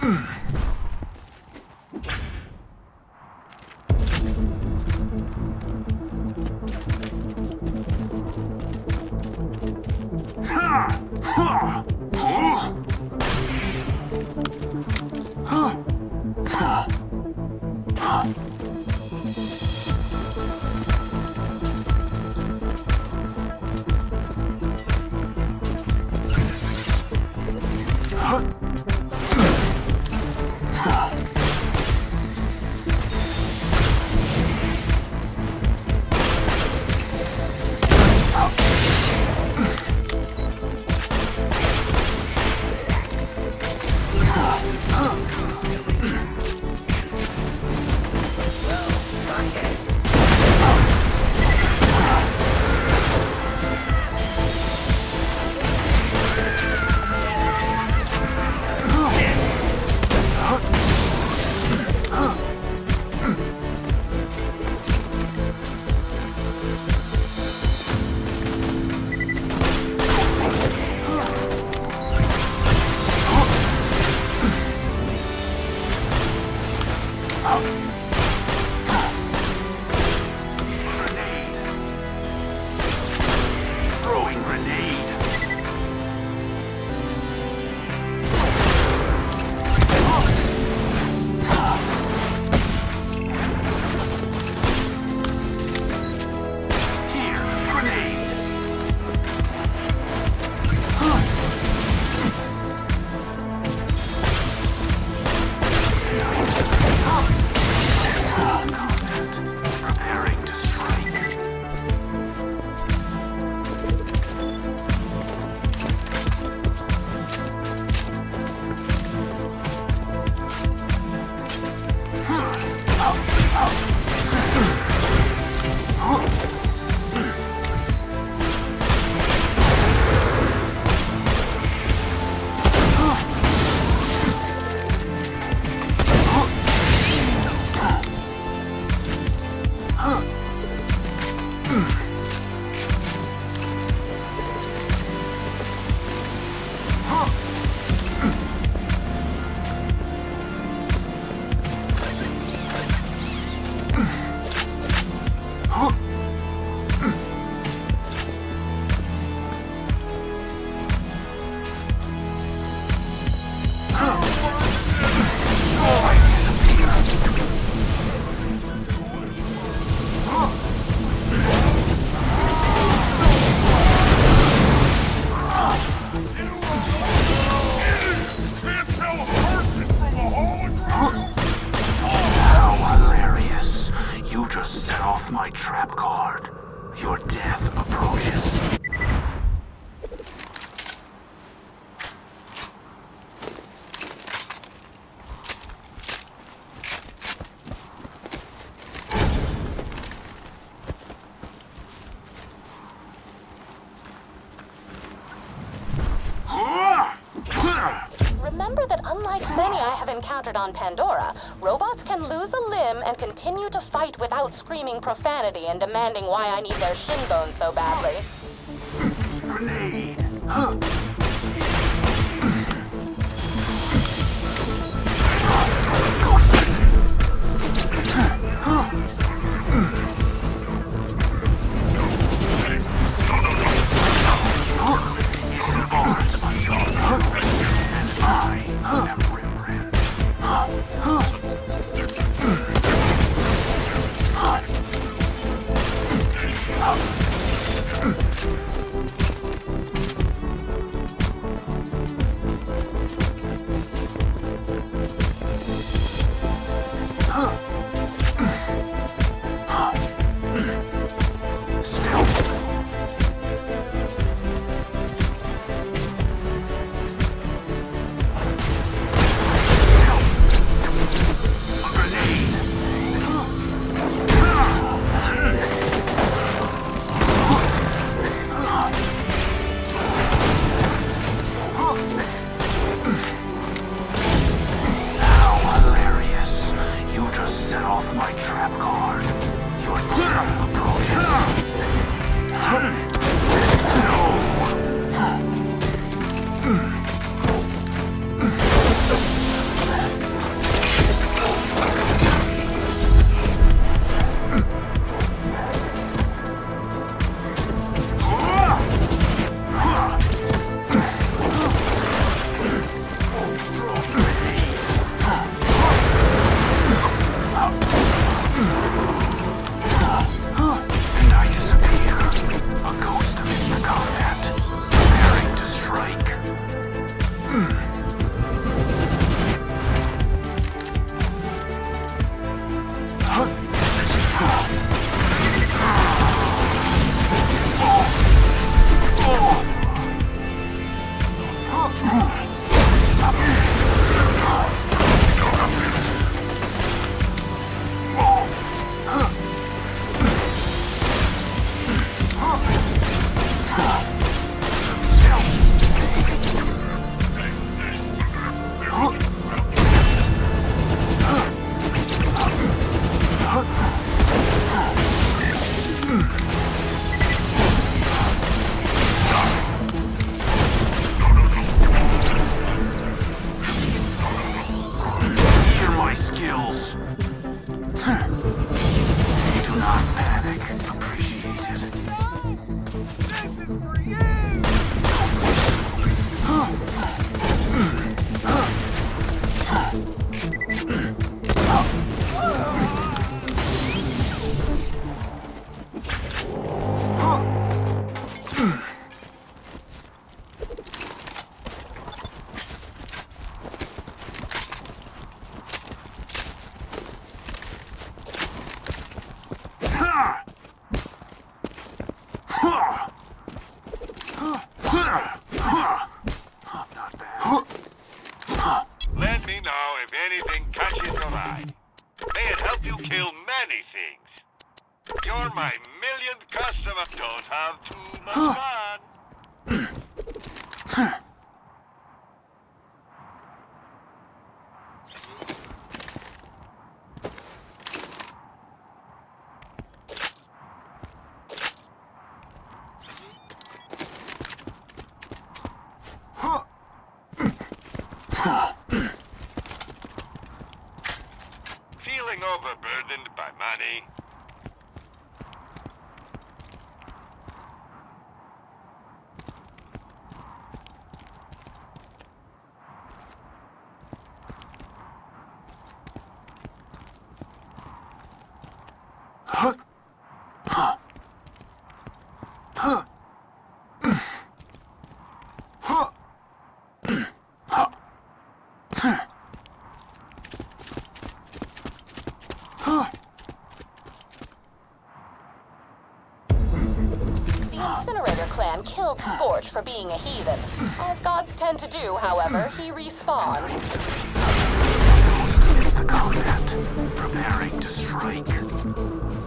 Grenade. on Pandora, robots can lose a limb and continue to fight without screaming profanity and demanding why I need their shin bones so badly. Grenade. An Mm. clan killed Scorch for being a heathen. As gods tend to do, however, he respawned. Stiff the Covenant, preparing to strike.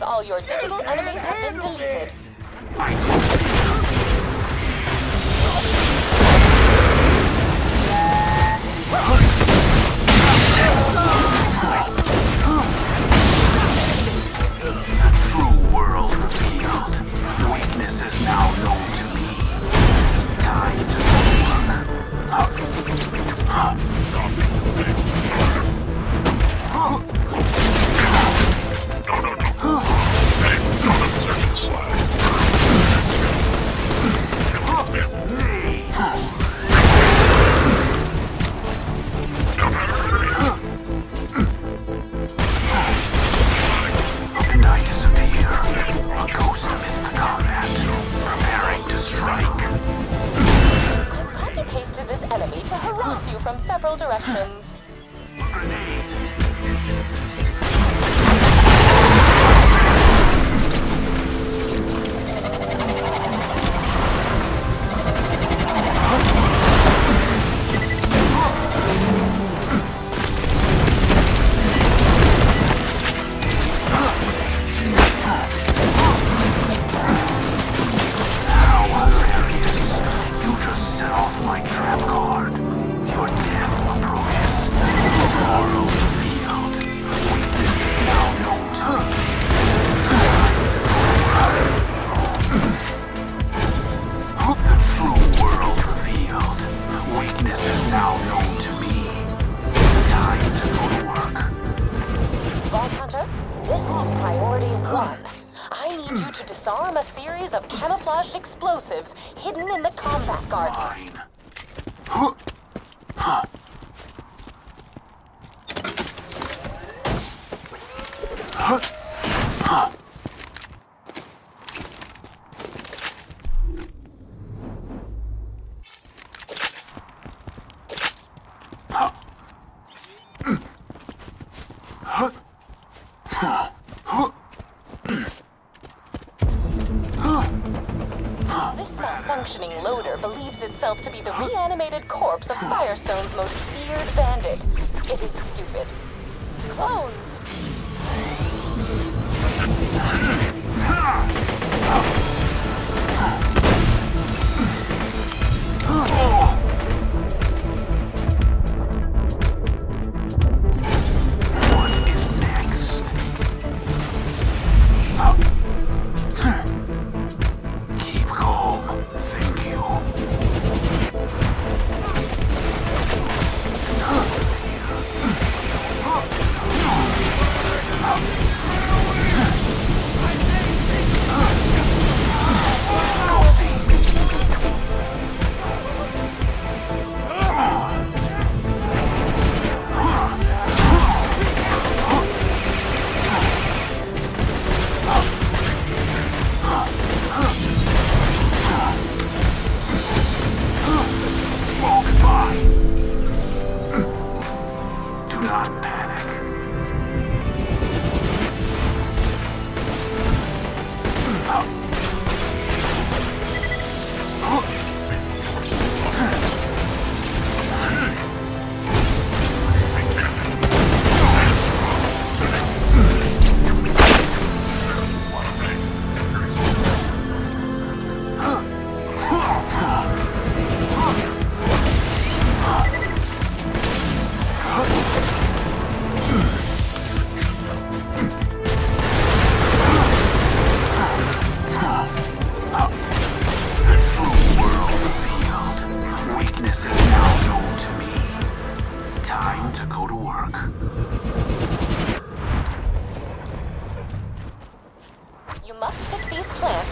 All your digital enemies have been deleted. Explosives hidden in the combat garden. Stupid. Clones!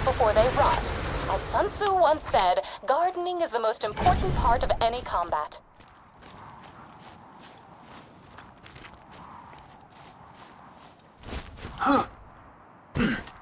Before they rot. As Sun Tzu once said, gardening is the most important part of any combat.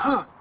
哼。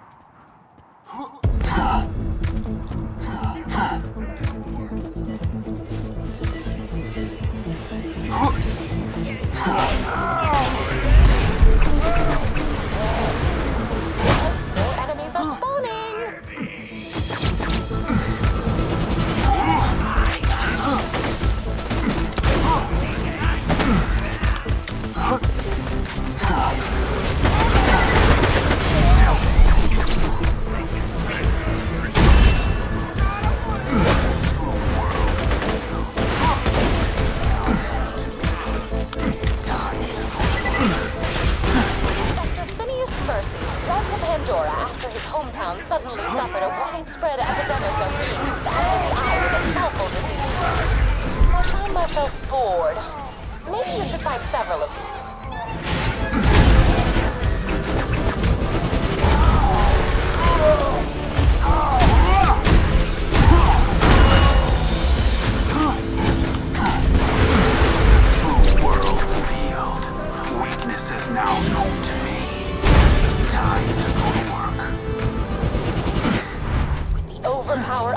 Maybe you should find several of these.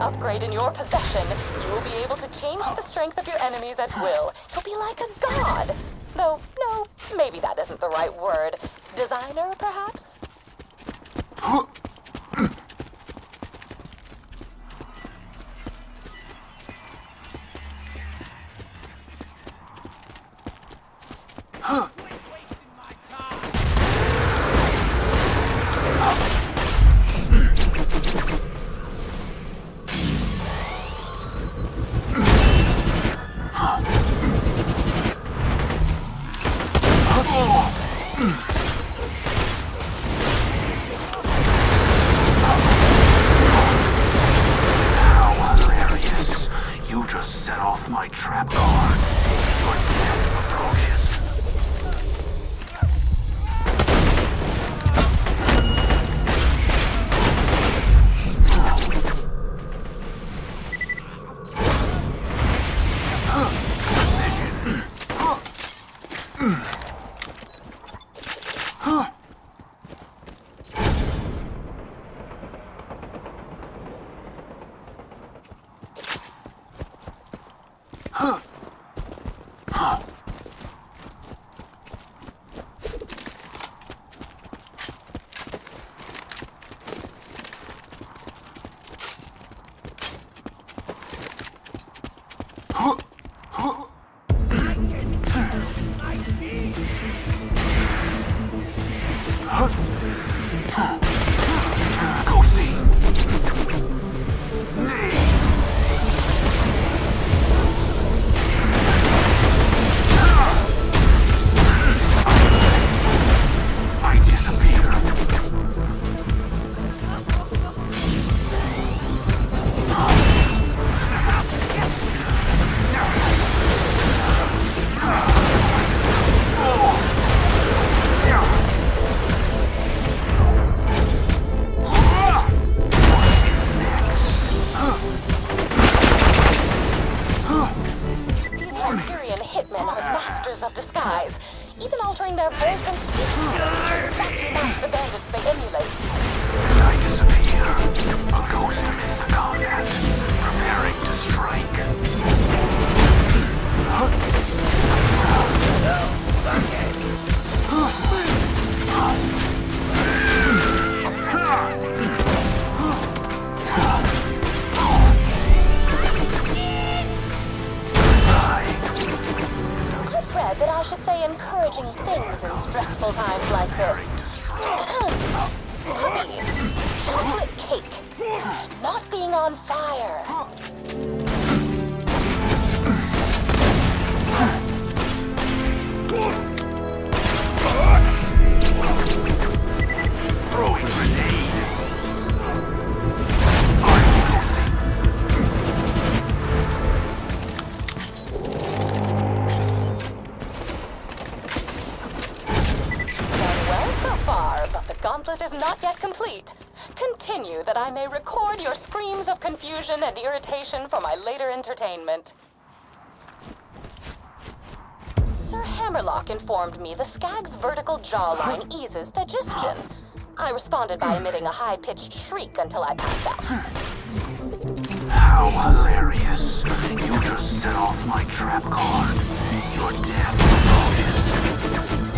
upgrade in your possession, you will be able to change the strength of your enemies at will. You'll be like a god. Though, no, maybe that isn't the right word. Designer, perhaps? voice and speech patterns to exactly match the bandits they emulate. And I disappear. A ghost amidst the combat, preparing to strike. I've read that I should say encouraging things in stressful times like this. Puppies, chocolate cake, not being on fire. Throwing is not yet complete. Continue that I may record your screams of confusion and irritation for my later entertainment. Sir Hammerlock informed me the skag's vertical jawline eases digestion. I responded by emitting a high-pitched shriek until I passed out. How hilarious. You just set off my trap card. Your death approaches.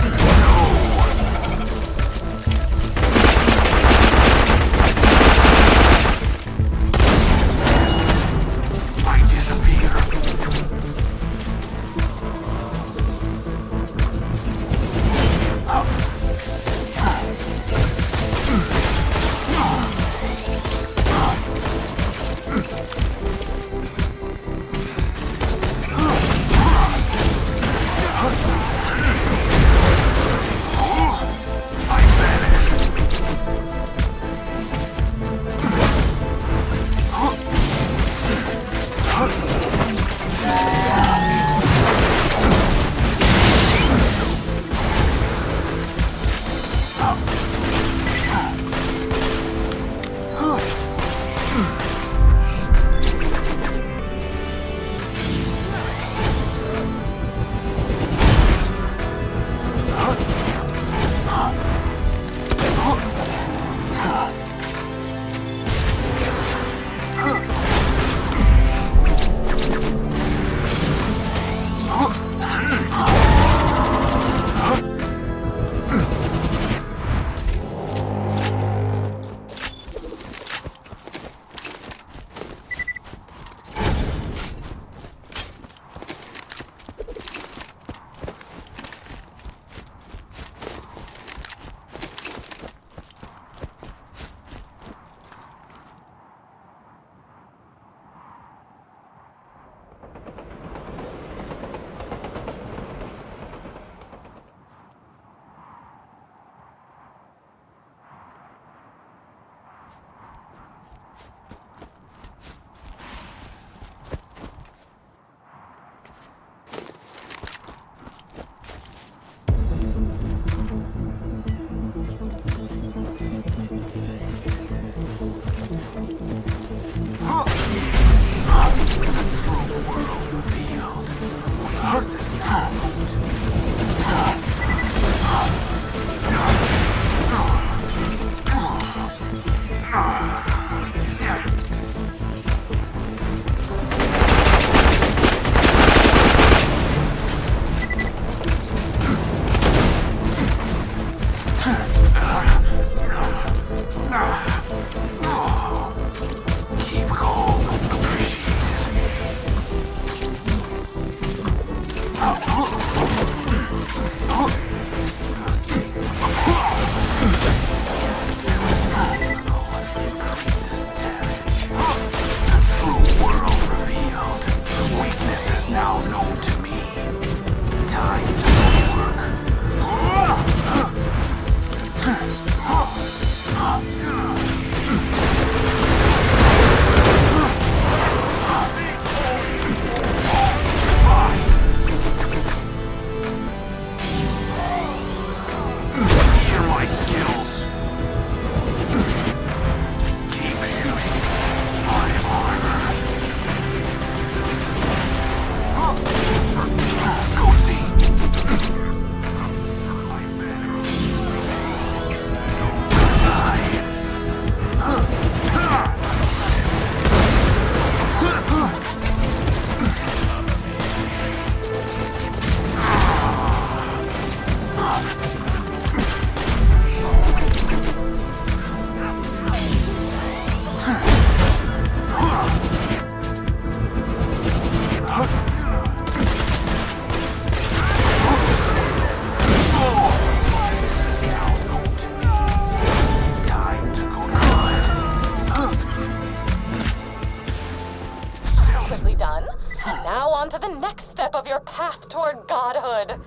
on to the next step of your path toward godhood.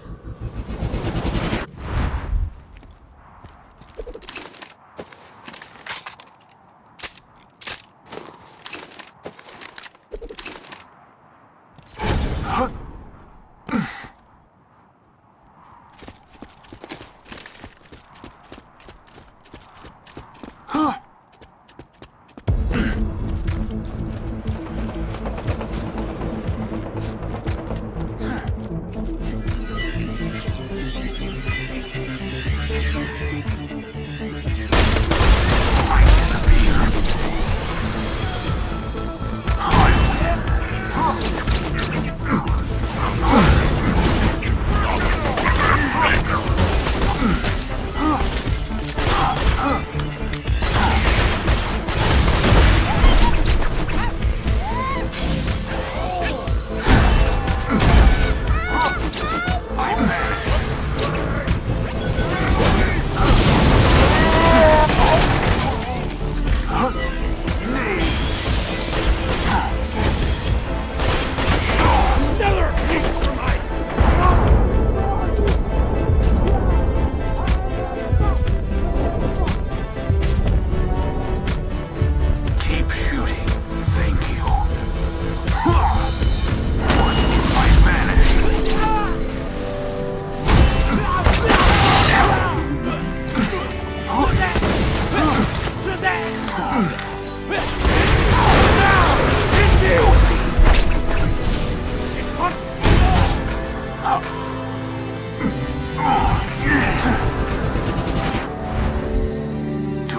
Do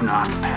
not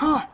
喝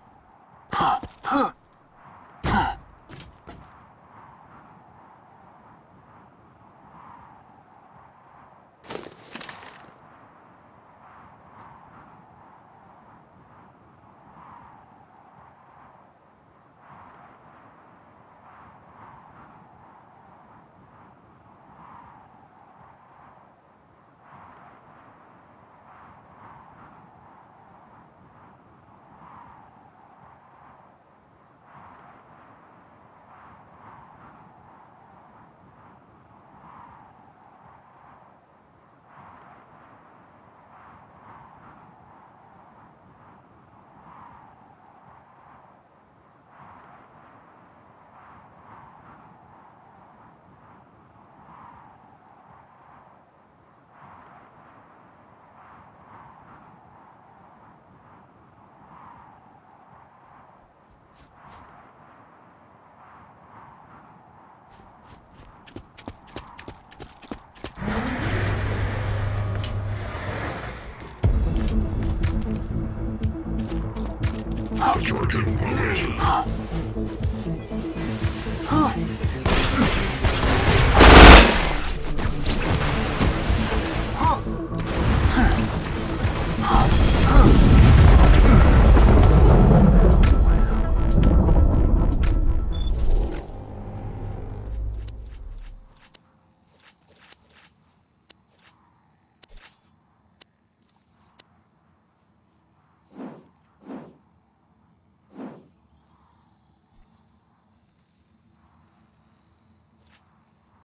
laser. Huh.